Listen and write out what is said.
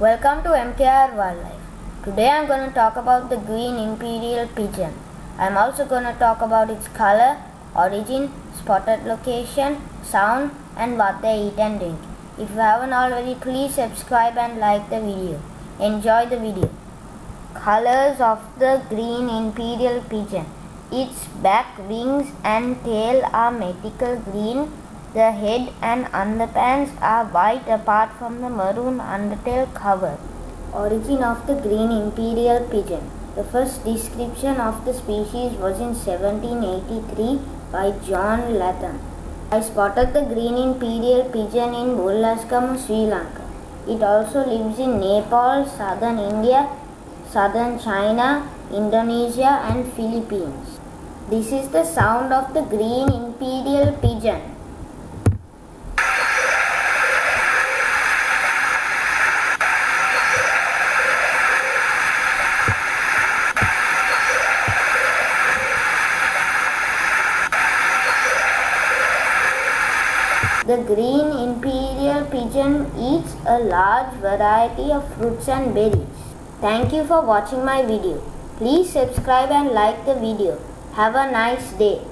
Welcome to MKR Wildlife. Today I'm going to talk about the green imperial pigeon. I'm also going to talk about its color, origin, spotted location, sound and what they eat and drink. If you haven't already, please subscribe and like the video. Enjoy the video. Colors of the green imperial pigeon. Its back, wings and tail are metallic green. The head and underparts are white apart from the maroon undertail cover. Origin of the green imperial pigeon. The first description of the species was in 1783 by John Latham. I spotted the green imperial pigeon in Bullaskam, Sri Lanka. It also lives in Nepal, southern India, southern China, Indonesia and Philippines. This is the sound of the green imperial pigeon. The green imperial pigeon eats a large variety of fruits and berries. Thank you for watching my video. Please subscribe and like the video. Have a nice day.